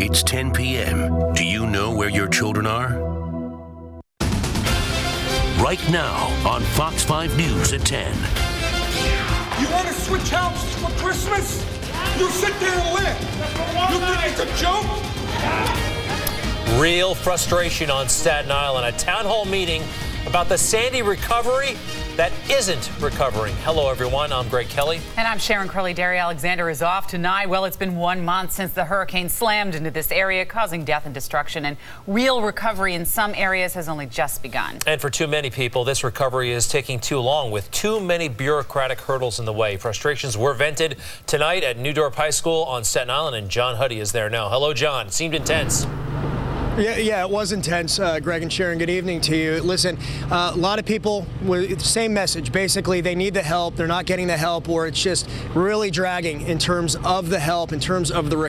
It's 10 p.m. Do you know where your children are? Right now on Fox 5 News at 10. You want to switch houses for Christmas? You sit there and laugh. You think it's a joke? Real frustration on Staten Island. A town hall meeting about the Sandy recovery that isn't recovering. Hello, everyone. I'm Greg Kelly. And I'm Sharon Crowley. Dari Alexander is off tonight. Well, it's been one month since the hurricane slammed into this area, causing death and destruction. And real recovery in some areas has only just begun. And for too many people, this recovery is taking too long with too many bureaucratic hurdles in the way. Frustrations were vented tonight at New Dorp High School on Staten Island, and John Huddy is there now. Hello, John. Seemed intense. Yeah, yeah, it was intense, uh, Greg and Sharon. Good evening to you. Listen, uh, a lot of people with the same message. Basically, they need the help. They're not getting the help, or it's just really dragging in terms of the help, in terms of the